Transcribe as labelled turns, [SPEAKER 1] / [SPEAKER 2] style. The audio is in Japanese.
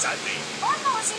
[SPEAKER 1] 残念。
[SPEAKER 2] 本能を失